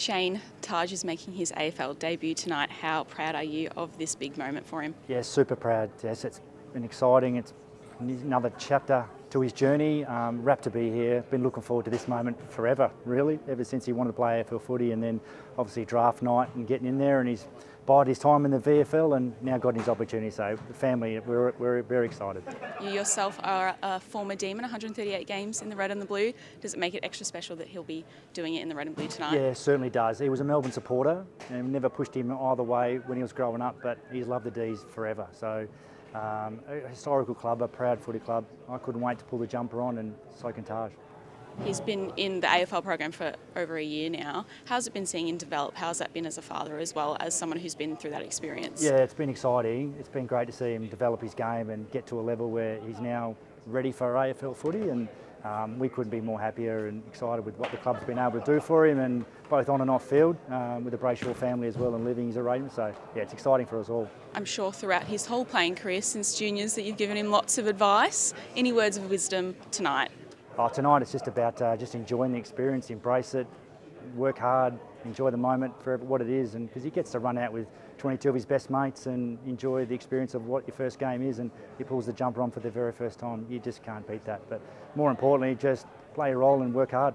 Shane Taj is making his AFL debut tonight. How proud are you of this big moment for him? Yeah, super proud. Yes, it's been exciting. It's another chapter to his journey. Um, rapt to be here. Been looking forward to this moment forever, really, ever since he wanted to play AFL footy and then obviously draft night and getting in there and he's bided his time in the VFL and now got his opportunity. So the family, we're, we're very excited. You yourself are a former Demon, 138 games in the red and the blue. Does it make it extra special that he'll be doing it in the red and blue tonight? Yeah, certainly does. He was a Melbourne supporter and never pushed him either way when he was growing up, but he's loved the D's forever. So um, a historical club, a proud footy club. I couldn't wait to pull the jumper on and so can Taj. He's been in the AFL program for over a year now. How's it been seeing him develop? How's that been as a father as well as someone who's been through that experience? Yeah, it's been exciting. It's been great to see him develop his game and get to a level where he's now ready for AFL footy and um, we couldn't be more happier and excited with what the club's been able to do for him and both on and off field um, with the Brayshaw family as well and living his arrangement. So yeah, it's exciting for us all. I'm sure throughout his whole playing career since juniors that you've given him lots of advice. Any words of wisdom tonight? Oh, tonight it's just about uh, just enjoying the experience, embrace it, work hard, enjoy the moment for what it is, and because he gets to run out with 22 of his best mates and enjoy the experience of what your first game is, and he pulls the jumper on for the very first time. You just can't beat that. But more importantly, just play a role and work hard.